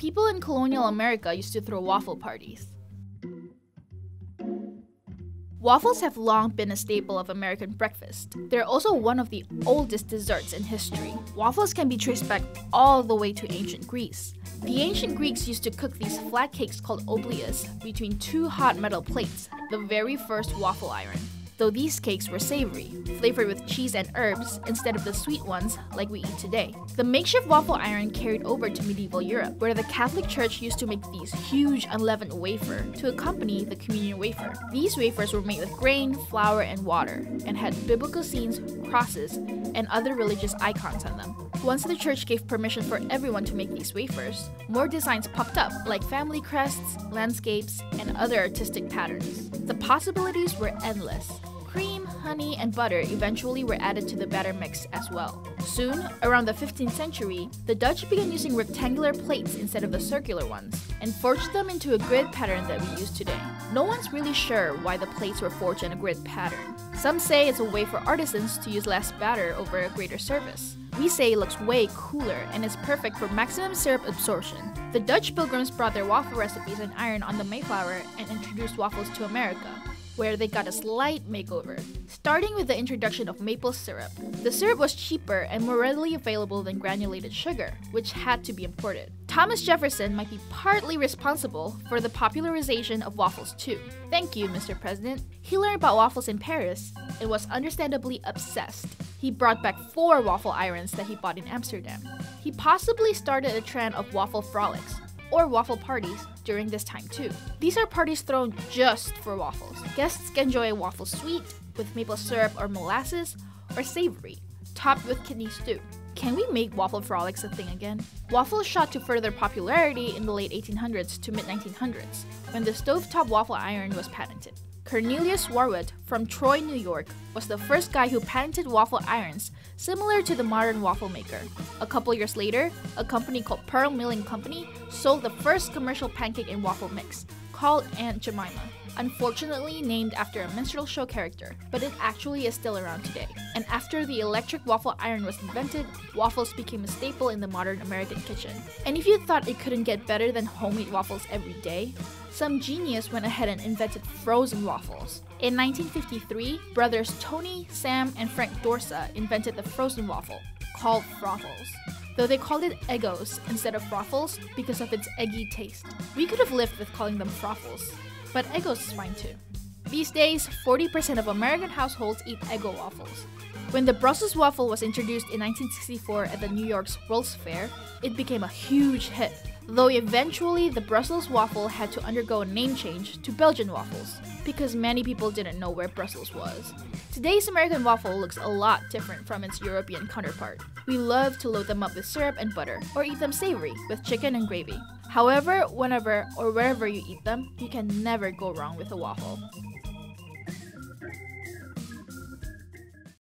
People in colonial America used to throw waffle parties. Waffles have long been a staple of American breakfast. They're also one of the oldest desserts in history. Waffles can be traced back all the way to ancient Greece. The ancient Greeks used to cook these flat cakes called obleas between two hot metal plates, the very first waffle iron though these cakes were savory, flavored with cheese and herbs instead of the sweet ones like we eat today. The makeshift waffle iron carried over to medieval Europe, where the Catholic Church used to make these huge unleavened wafer to accompany the communion wafer. These wafers were made with grain, flour, and water, and had biblical scenes, crosses, and other religious icons on them. Once the church gave permission for everyone to make these wafers, more designs popped up, like family crests, landscapes, and other artistic patterns. The possibilities were endless. Cream, honey, and butter eventually were added to the batter mix as well. Soon, around the 15th century, the Dutch began using rectangular plates instead of the circular ones, and forged them into a grid pattern that we use today. No one's really sure why the plates were forged in a grid pattern. Some say it's a way for artisans to use less batter over a greater surface. We say it looks way cooler and is perfect for maximum syrup absorption. The Dutch pilgrims brought their waffle recipes and iron on the Mayflower and introduced waffles to America where they got a slight makeover. Starting with the introduction of maple syrup. The syrup was cheaper and more readily available than granulated sugar, which had to be imported. Thomas Jefferson might be partly responsible for the popularization of waffles too. Thank you, Mr. President. He learned about waffles in Paris and was understandably obsessed. He brought back four waffle irons that he bought in Amsterdam. He possibly started a trend of waffle frolics, or waffle parties during this time too. These are parties thrown just for waffles. Guests can enjoy a waffle sweet with maple syrup or molasses, or savory, topped with kidney stew. Can we make waffle frolics a thing again? Waffles shot to further popularity in the late 1800s to mid 1900s when the stovetop waffle iron was patented. Cornelius Swartwout from Troy, New York, was the first guy who patented waffle irons similar to the modern waffle maker. A couple years later, a company called Pearl Milling Company sold the first commercial pancake and waffle mix, called Aunt Jemima, unfortunately named after a minstrel show character, but it actually is still around today. And after the electric waffle iron was invented, waffles became a staple in the modern American kitchen. And if you thought it couldn't get better than homemade waffles every day, some genius went ahead and invented frozen waffles. In 1953, brothers Tony, Sam, and Frank Dorsa invented the frozen waffle, called Froffles though they called it Eggos instead of Froffles because of its eggy taste. We could have lived with calling them Froffles, but Eggos is fine too. These days, 40% of American households eat Eggo waffles. When the Brussels waffle was introduced in 1964 at the New York's World's Fair, it became a huge hit though eventually the Brussels waffle had to undergo a name change to Belgian waffles because many people didn't know where Brussels was. Today's American waffle looks a lot different from its European counterpart. We love to load them up with syrup and butter, or eat them savory with chicken and gravy. However, whenever or wherever you eat them, you can never go wrong with a waffle.